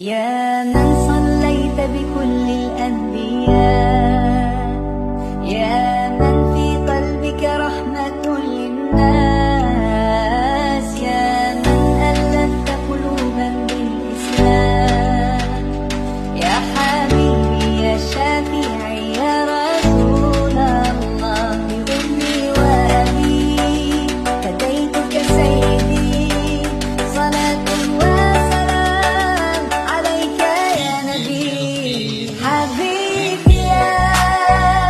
يا من صليت بكل الأنبياء.